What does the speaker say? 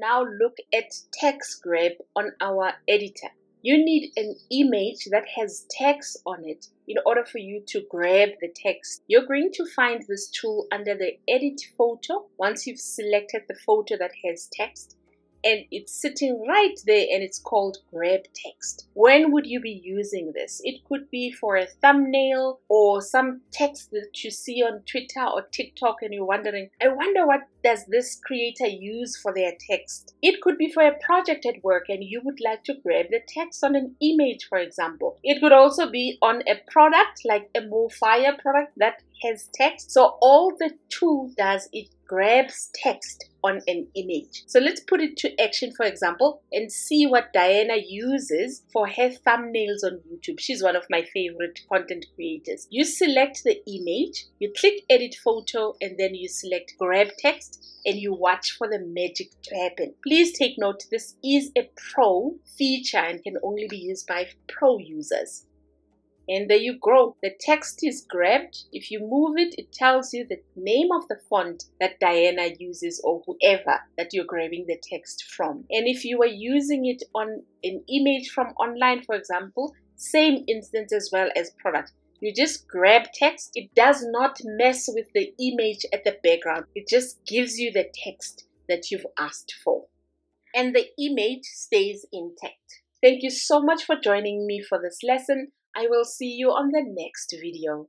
now look at text grab on our editor. You need an image that has text on it in order for you to grab the text. You're going to find this tool under the edit photo once you've selected the photo that has text and it's sitting right there and it's called grab text. When would you be using this? It could be for a thumbnail or some text that you see on Twitter or TikTok and you're wondering, I wonder what does this creator use for their text? It could be for a project at work and you would like to grab the text on an image, for example. It could also be on a product like a MoFire product that has text. So all the tool does it grabs text on an image. So let's put it to action, for example, and see what Diana uses for her thumbnails on YouTube. She's one of my favorite content creators. You select the image, you click edit photo, and then you select grab text and you watch for the magic to happen. Please take note this is a pro feature and can only be used by pro users and there you go. The text is grabbed. If you move it, it tells you the name of the font that Diana uses or whoever that you're grabbing the text from. And if you are using it on an image from online, for example, same instance as well as product. You just grab text. It does not mess with the image at the background. It just gives you the text that you've asked for. And the image stays intact. Thank you so much for joining me for this lesson. I will see you on the next video.